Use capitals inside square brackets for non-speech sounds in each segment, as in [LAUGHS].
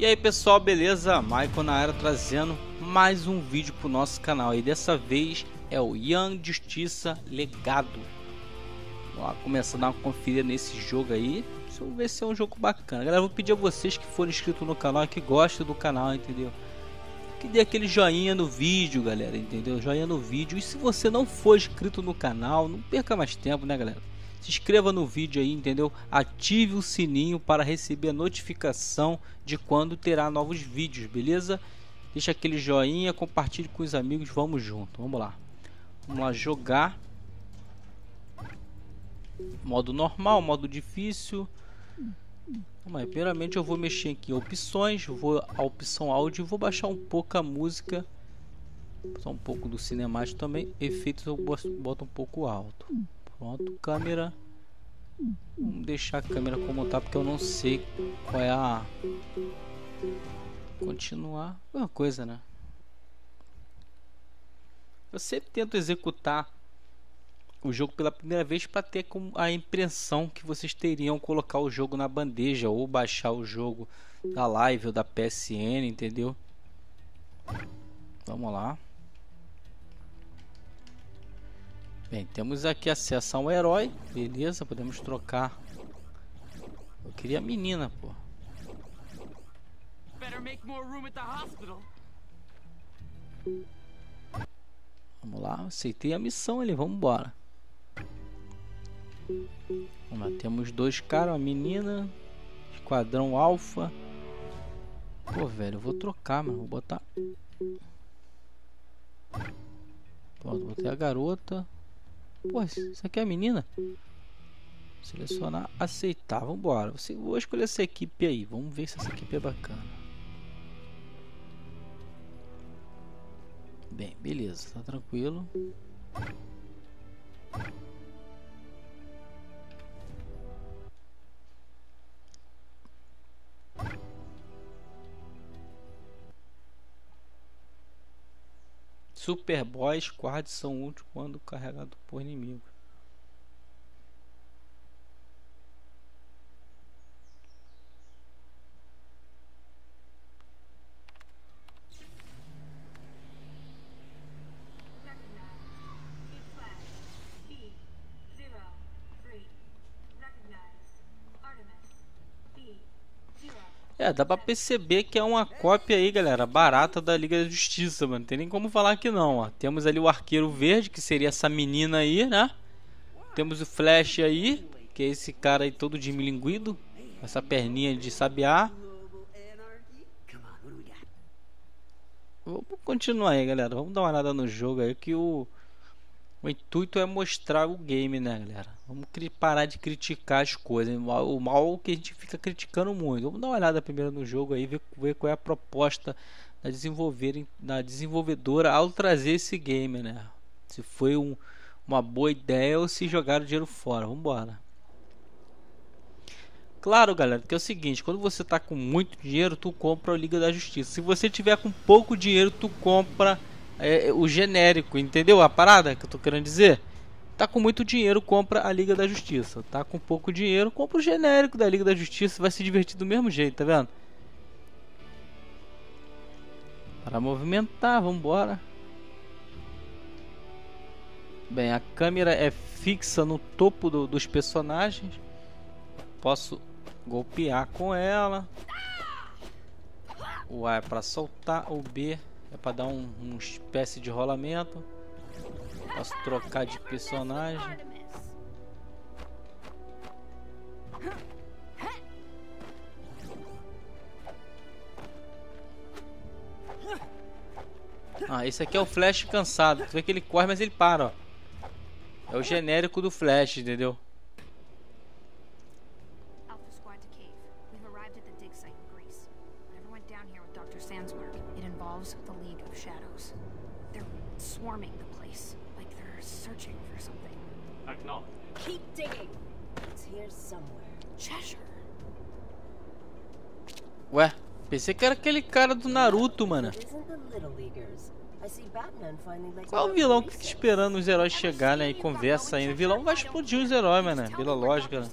E aí pessoal, beleza? Michael na era trazendo mais um vídeo pro nosso canal e dessa vez é o Young Justiça Legado. Vamos lá, começar a dar uma conferida nesse jogo aí. Vamos ver se é um jogo bacana. Galera, vou pedir a vocês que forem inscritos no canal que gostem do canal, entendeu? Que dê aquele joinha no vídeo, galera, entendeu? Joinha no vídeo. E se você não for inscrito no canal, não perca mais tempo, né, galera? Se inscreva no vídeo aí, entendeu? Ative o sininho para receber a notificação de quando terá novos vídeos, beleza? Deixa aquele joinha, compartilhe com os amigos, vamos junto, vamos lá. Vamos lá jogar. Modo normal, modo difícil. Mas primeiramente eu vou mexer aqui em opções, vou a opção áudio vou baixar um pouco a música. Só um pouco do cinemático também. Efeitos eu boto um pouco alto. Pronto, câmera. Vamos deixar a câmera como tá, porque eu não sei qual é a... Continuar. Uma coisa, né? Eu sempre tento executar o jogo pela primeira vez para ter a impressão que vocês teriam colocar o jogo na bandeja ou baixar o jogo da live ou da PSN, entendeu? Vamos lá. Bem, temos aqui acesso a um herói. Beleza, podemos trocar. Eu queria a menina, pô. Vamos lá, aceitei a missão ali, vamos embora. Vamos lá, temos dois caras, uma menina, esquadrão alfa. Pô, velho, eu vou trocar, mano, vou botar. Pronto, botei a garota. Pô, isso aqui é a menina? Selecionar, aceitar, vambora. Você, vou escolher essa equipe aí. Vamos ver se essa equipe é bacana. Bem, beleza, tá tranquilo. Superboy Squad são úteis quando carregado por inimigo. É, dá pra perceber que é uma cópia aí, galera, barata da Liga da Justiça, mano. Não tem nem como falar que não, ó. Temos ali o Arqueiro Verde, que seria essa menina aí, né? Temos o Flash aí, que é esse cara aí todo de milinguido. Essa perninha de sabiá. Vamos continuar aí, galera. Vamos dar uma olhada no jogo aí que o... O intuito é mostrar o game, né, galera? Vamos parar de criticar as coisas. O mal que a gente fica criticando muito. Vamos dar uma olhada primeiro no jogo aí, ver, ver qual é a proposta da, desenvolver, da desenvolvedora ao trazer esse game, né? Se foi um, uma boa ideia ou se jogaram dinheiro fora. Vamos embora. Claro, galera, que é o seguinte, quando você tá com muito dinheiro, tu compra a Liga da Justiça. Se você tiver com pouco dinheiro, tu compra é, é, o genérico, entendeu? A parada que eu tô querendo dizer? Tá com muito dinheiro, compra a Liga da Justiça. Tá com pouco dinheiro, compra o genérico da Liga da Justiça. Vai se divertir do mesmo jeito, tá vendo? Para movimentar, vamos embora. Bem, a câmera é fixa no topo do, dos personagens. Posso golpear com ela. O A é para soltar, o B é para dar um, uma espécie de rolamento. Posso trocar de personagem. Ah, esse aqui é o Flash cansado. Tu vê que ele corre, mas ele para, ó. É o genérico do Flash, entendeu? Ué, pensei que era aquele cara do Naruto, mano. Qual o vilão que fica esperando os heróis chegar, né? E conversa ainda. O vilão vai explodir os heróis, mano. Pela lógica, né?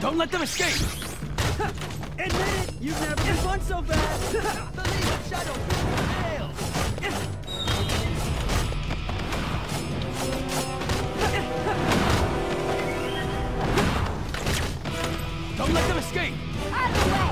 Don't let them escape! Admit it! You've never been so bad! [LAUGHS] Shadow fail! Don't let them escape! Out of the way!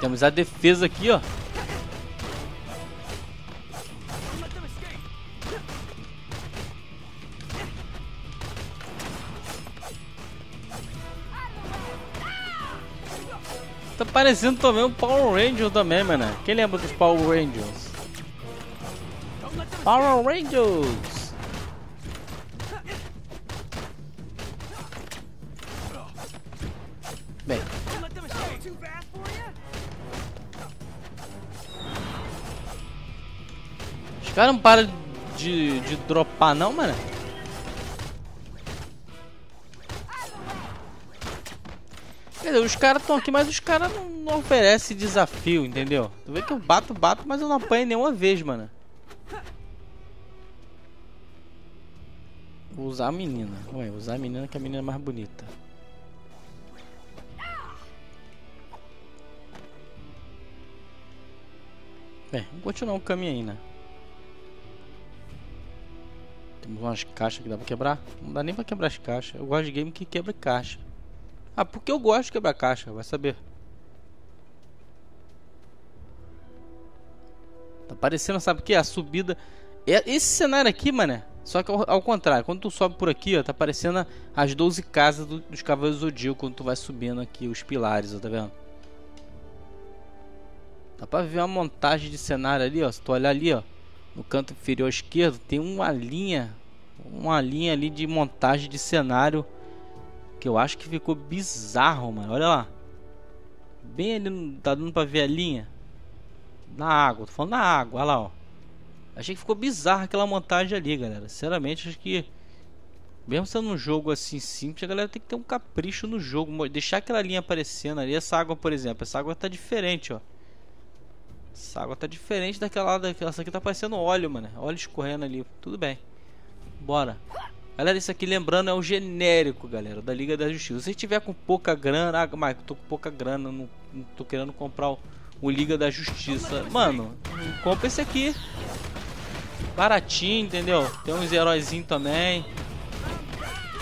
Temos a defesa aqui, ó. Parecendo também um Power Ranger também, mano. Quem lembra dos Power Rangers? Power Rangers! Bem, os caras não param de, de dropar não, mano. Quer dizer, os caras estão aqui, mas os caras não, não oferecem desafio, entendeu? Tu vê que eu bato, bato, mas eu não apanho nenhuma vez, mano. Vou usar a menina. Ué, usar a menina que a menina é mais bonita. Bem, vamos continuar o caminho aí, né? Temos umas caixas que dá pra quebrar. Não dá nem pra quebrar as caixas. Eu gosto de game que quebra caixa. Ah, porque eu gosto de quebrar caixa, vai saber. Tá parecendo, sabe o que? A subida. É- Esse cenário aqui, mano. Só que ao, ao contrário, quando tu sobe por aqui, ó, tá parecendo as 12 casas do- dos Cavaleiros do Zodíaco quando tu vai subindo aqui os pilares, ó, tá vendo? Dá pra ver uma montagem de cenário ali, ó. Se tu olhar ali, ó, no canto inferior esquerdo, tem uma linha, uma linha ali de montagem de cenário que eu acho que ficou bizarro, mano. Olha lá. Bem ali, tá dando pra ver a linha? Na água, tô falando na água, olha lá, ó. Achei que ficou bizarro aquela montagem ali, galera. Sinceramente, acho que mesmo sendo um jogo assim simples, a galera tem que ter um capricho no jogo, deixar aquela linha aparecendo ali. Essa água, por exemplo, essa água tá diferente, ó. Essa água tá diferente daquela, daquela essa aqui tá parecendo óleo, mano. Óleo escorrendo ali. Tudo bem. Bora. Galera, isso aqui lembrando é o genérico, galera, da Liga da Justiça. Se tiver com pouca grana, ah, Michael, tô com pouca grana, não, não tô querendo comprar o, o Liga da Justiça. Mano, compra esse aqui. Baratinho, entendeu? Tem uns heróizinhos também.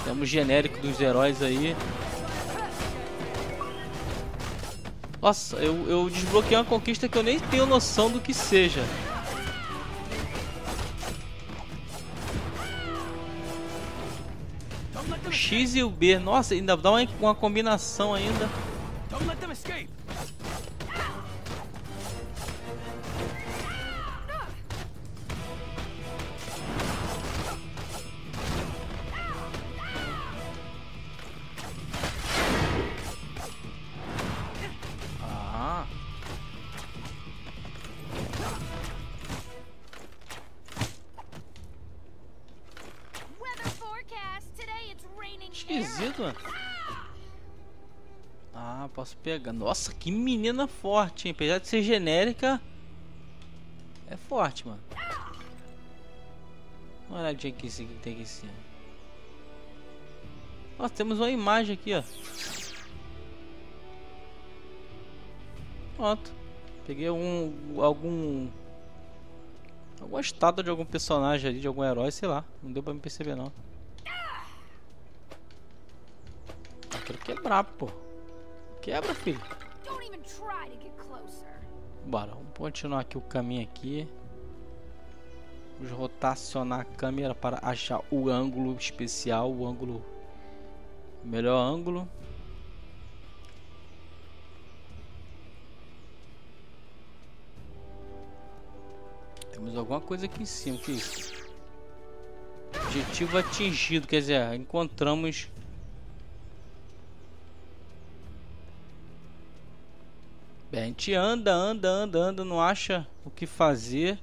Temos genérico dos heróis aí. Nossa, eu, eu desbloqueei uma conquista que eu nem tenho noção do que seja. X e o B. Nossa, ainda dá uma, uma combinação ainda. Don't let them escape! Ah, posso pegar. Nossa, que menina forte, hein? Apesar de ser genérica, é forte, mano. Uma olhadinha aqui, que tem aqui em cima. Nossa, temos uma imagem aqui, ó. Pronto. Peguei algum. algum. Alguma estátua de algum personagem ali, de algum herói, sei lá. Não deu pra me perceber não. Quero quebrar, pô. Quebra, filho. Bora, vamos continuar aqui o caminho aqui. Vamos rotacionar a câmera para achar o ângulo especial, o ângulo melhor ângulo. Temos alguma coisa aqui em cima, que é isso? Objetivo atingido, quer dizer, encontramos Bem, a gente anda, anda, anda, anda, não acha o que fazer.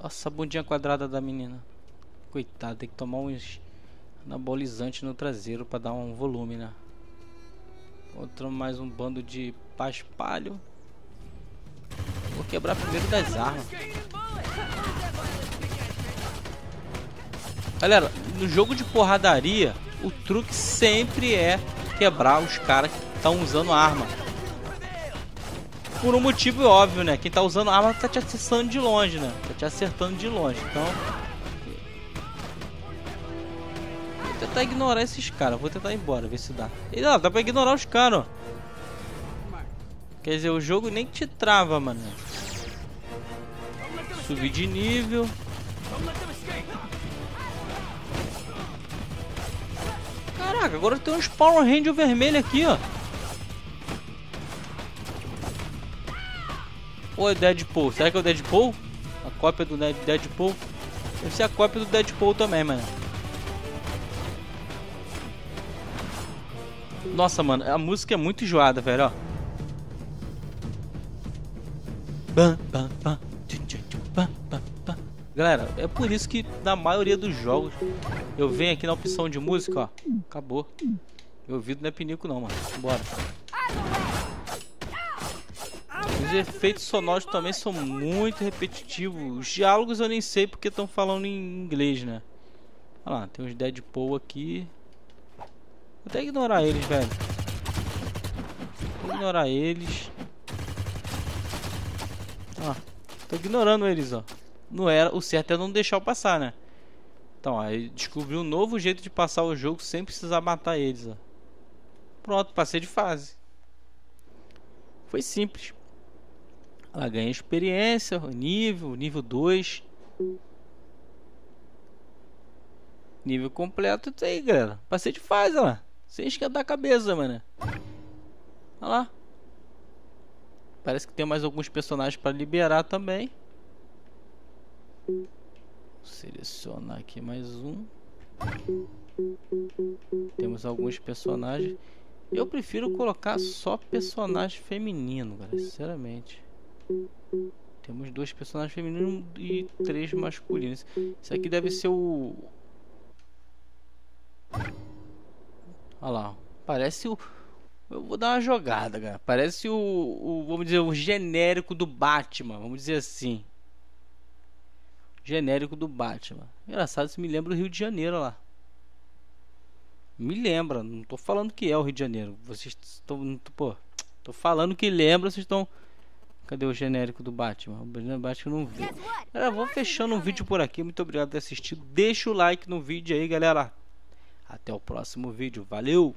Nossa, a bundinha quadrada da menina. Coitado, tem que tomar uns anabolizantes no traseiro para dar um volume, né? Encontramos mais um bando de paspalho. Vou quebrar primeiro das armas. Galera, no jogo de porradaria, o truque sempre é quebrar os caras que estão usando arma. Por um motivo óbvio, né? Quem tá usando arma tá te acertando de longe, né? Tá te acertando de longe. Então. Vou tentar ignorar esses caras. Vou tentar ir embora, ver se dá. E não, dá pra ignorar os caras, ó. Quer dizer, o jogo nem te trava, mano. Subir de nível. Caraca, agora tem uns Power Ranger vermelho aqui, ó. Ou é Deadpool? Será que é o Deadpool? A cópia do Deadpool? Deve ser a cópia do Deadpool também, mano. Nossa, mano, a música é muito enjoada, velho, ó. Galera, é por isso que na maioria dos jogos eu venho aqui na opção de música, ó. Acabou. Meu ouvido não é pinico não, mano. Bora. Os efeitos sonoros também são muito repetitivos. Os diálogos eu nem sei porque estão falando em inglês, né? Olha lá, tem uns Deadpool aqui. Vou até ignorar eles, velho. Vou ignorar eles. Ó, tô ignorando eles, ó. Não era, o certo é não deixar eu passar, né? Então, aí descobri um novo jeito de passar o jogo sem precisar matar eles, ó. Pronto, passei de fase. Foi simples. Ela ganha experiência, nível, nível 2. Nível completo, isso aí, galera. Passei de fase, olha lá. Sem esquentar a cabeça, mano. Olha lá. Parece que tem mais alguns personagens para liberar também. Vou selecionar aqui mais um. Temos alguns personagens. Eu prefiro colocar só personagem feminino, galera. Sinceramente. Temos dois personagens femininos e três masculinos. Isso aqui deve ser o. Olha lá. Parece o. Eu vou dar uma jogada, cara. Parece o, o, Vamos dizer, o genérico do Batman. Vamos dizer assim. Genérico do Batman. Engraçado, isso me lembra o Rio de Janeiro lá. Me lembra. Não tô falando que é o Rio de Janeiro. Vocês estão. Pô. Tô falando que lembra, vocês estão. Cadê o genérico do Batman? O Batman não vi. Galera, vou fechando o vídeo por aqui. Muito obrigado por ter assistido. Deixa o like no vídeo aí, galera. Até o próximo vídeo. Valeu!